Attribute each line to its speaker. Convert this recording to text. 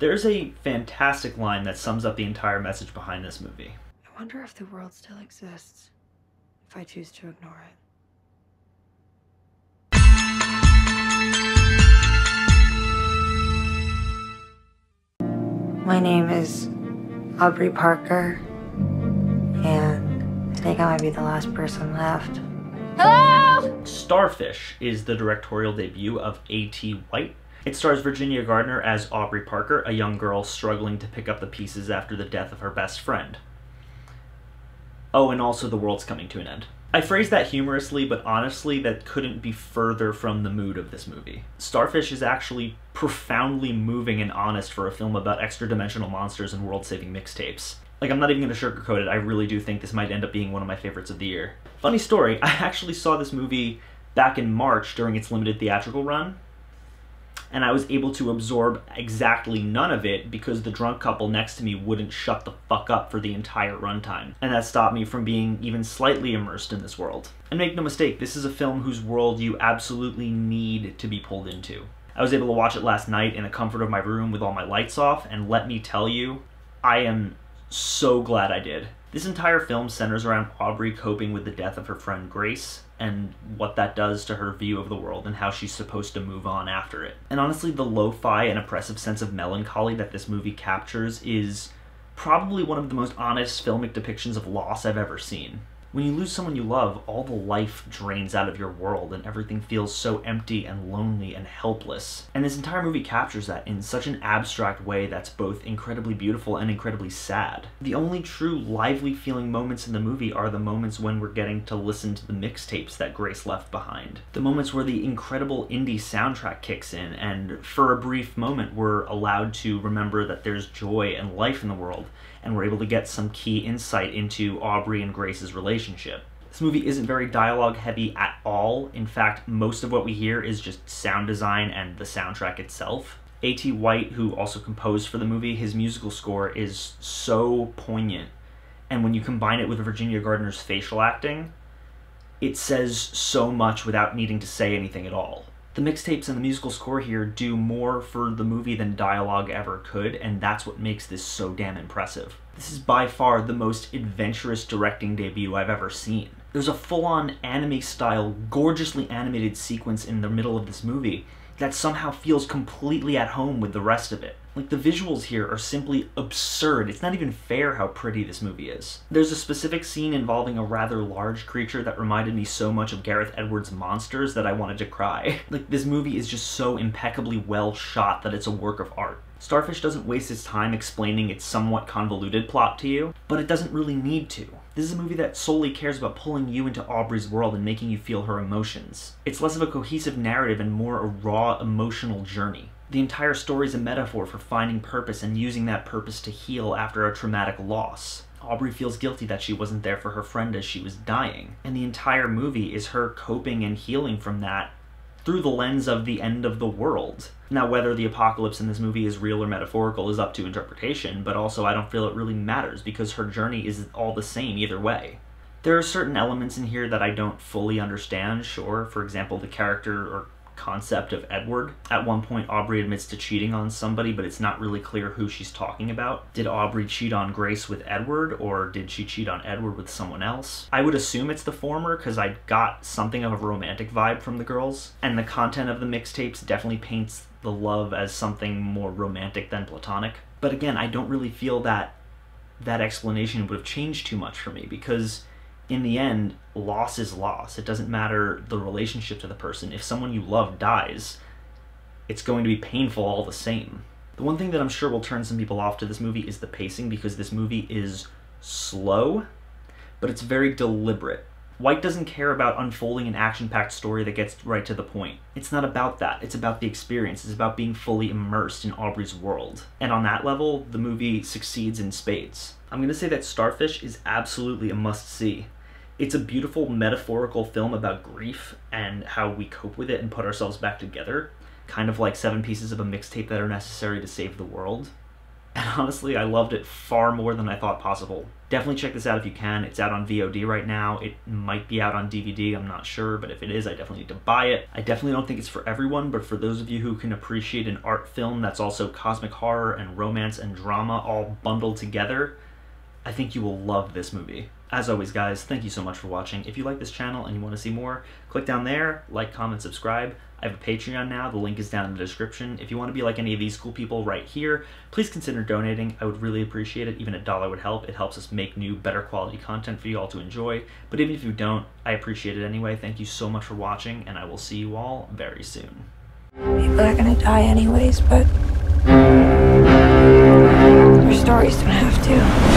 Speaker 1: There's a fantastic line that sums up the entire message behind this movie.
Speaker 2: I wonder if the world still exists if I choose to ignore it. My name is Aubrey Parker, and I think I might be the last person left.
Speaker 1: Hello! Starfish is the directorial debut of A.T. White. It stars Virginia Gardner as Aubrey Parker, a young girl struggling to pick up the pieces after the death of her best friend. Oh, and also the world's coming to an end. I phrase that humorously, but honestly, that couldn't be further from the mood of this movie. Starfish is actually profoundly moving and honest for a film about extra dimensional monsters and world saving mixtapes. Like, I'm not even gonna sugarcoat it, I really do think this might end up being one of my favorites of the year. Funny story, I actually saw this movie back in March during its limited theatrical run, and I was able to absorb exactly none of it because the drunk couple next to me wouldn't shut the fuck up for the entire runtime. And that stopped me from being even slightly immersed in this world. And make no mistake, this is a film whose world you absolutely need to be pulled into. I was able to watch it last night in the comfort of my room with all my lights off, and let me tell you, I am so glad I did. This entire film centers around Aubrey coping with the death of her friend Grace and what that does to her view of the world and how she's supposed to move on after it. And honestly, the lo fi and oppressive sense of melancholy that this movie captures is probably one of the most honest filmic depictions of loss I've ever seen. When you lose someone you love, all the life drains out of your world and everything feels so empty and lonely and helpless. And this entire movie captures that in such an abstract way that's both incredibly beautiful and incredibly sad. The only true lively feeling moments in the movie are the moments when we're getting to listen to the mixtapes that Grace left behind. The moments where the incredible indie soundtrack kicks in and for a brief moment we're allowed to remember that there's joy and life in the world and we're able to get some key insight into Aubrey and Grace's relationship. This movie isn't very dialogue heavy at all. In fact, most of what we hear is just sound design and the soundtrack itself. A.T. White, who also composed for the movie, his musical score is so poignant. And when you combine it with Virginia Gardner's facial acting, it says so much without needing to say anything at all the mixtapes and the musical score here do more for the movie than dialogue ever could, and that's what makes this so damn impressive. This is by far the most adventurous directing debut I've ever seen. There's a full-on anime-style, gorgeously animated sequence in the middle of this movie that somehow feels completely at home with the rest of it. Like, the visuals here are simply absurd. It's not even fair how pretty this movie is. There's a specific scene involving a rather large creature that reminded me so much of Gareth Edwards' Monsters that I wanted to cry. Like, this movie is just so impeccably well shot that it's a work of art. Starfish doesn't waste its time explaining its somewhat convoluted plot to you, but it doesn't really need to. This is a movie that solely cares about pulling you into Aubrey's world and making you feel her emotions. It's less of a cohesive narrative and more a raw emotional journey. The entire story is a metaphor for finding purpose and using that purpose to heal after a traumatic loss. Aubrey feels guilty that she wasn't there for her friend as she was dying, and the entire movie is her coping and healing from that through the lens of the end of the world. Now, whether the apocalypse in this movie is real or metaphorical is up to interpretation, but also I don't feel it really matters because her journey is all the same either way. There are certain elements in here that I don't fully understand, sure. For example, the character or concept of Edward. At one point, Aubrey admits to cheating on somebody, but it's not really clear who she's talking about. Did Aubrey cheat on Grace with Edward, or did she cheat on Edward with someone else? I would assume it's the former, because I got something of a romantic vibe from the girls, and the content of the mixtapes definitely paints the love as something more romantic than platonic. But again, I don't really feel that that explanation would have changed too much for me, because in the end, loss is loss. It doesn't matter the relationship to the person. If someone you love dies, it's going to be painful all the same. The one thing that I'm sure will turn some people off to this movie is the pacing because this movie is slow, but it's very deliberate. White doesn't care about unfolding an action-packed story that gets right to the point. It's not about that. It's about the experience. It's about being fully immersed in Aubrey's world. And on that level, the movie succeeds in spades. I'm to say that Starfish is absolutely a must-see. It's a beautiful metaphorical film about grief and how we cope with it and put ourselves back together, kind of like seven pieces of a mixtape that are necessary to save the world. And honestly, I loved it far more than I thought possible. Definitely check this out if you can. It's out on VOD right now. It might be out on DVD, I'm not sure, but if it is, I definitely need to buy it. I definitely don't think it's for everyone, but for those of you who can appreciate an art film that's also cosmic horror and romance and drama all bundled together, I think you will love this movie. As always, guys, thank you so much for watching. If you like this channel and you want to see more, click down there, like, comment, subscribe. I have a Patreon now. The link is down in the description. If you want to be like any of these cool people right here, please consider donating. I would really appreciate it. Even a dollar would help. It helps us make new, better quality content for you all to enjoy. But even if you don't, I appreciate it anyway. Thank you so much for watching, and I will see you all very soon.
Speaker 2: People are gonna die anyways, but their stories don't have to.